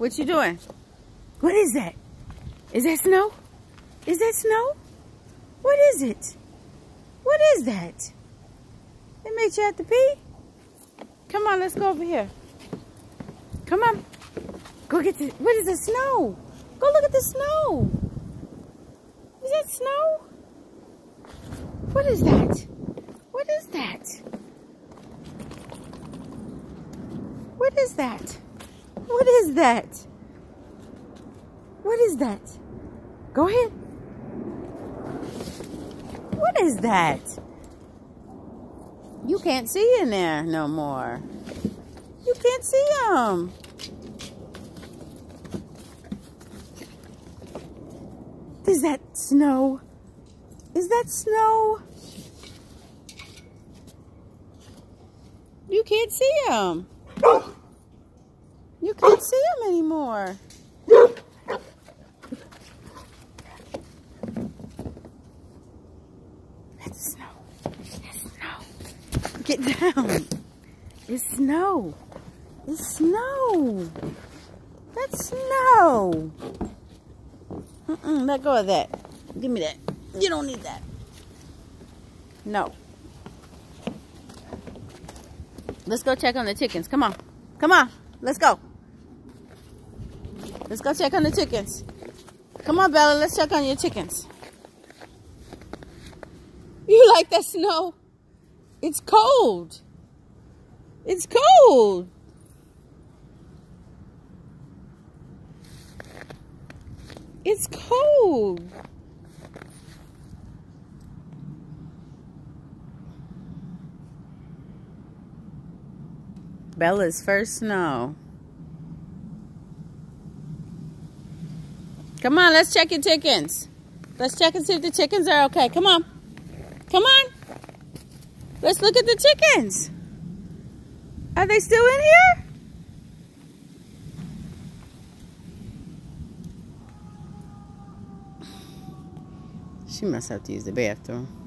What you doing? What is that? Is that snow? Is that snow? What is it? What is that? It makes you have to pee? Come on, let's go over here. Come on. Go get the, what is the snow? Go look at the snow. Is that snow? What is that? What is that? What is that? What is that? What is that? Go ahead. What is that? You can't see in there no more. You can't see them. Is that snow? Is that snow? You can't see them. Oh! Can't see him anymore. That's snow. It's snow. Get down. It's snow. It's snow. That's snow. Mm -mm, let go of that. Give me that. You don't need that. No. Let's go check on the chickens. Come on. Come on. Let's go. Let's go check on the chickens. Come on, Bella. Let's check on your chickens. You like that snow? It's cold. It's cold. It's cold. Bella's first snow. Come on, let's check your chickens. Let's check and see if the chickens are okay. Come on. Come on. Let's look at the chickens. Are they still in here? She must have to use the bathroom.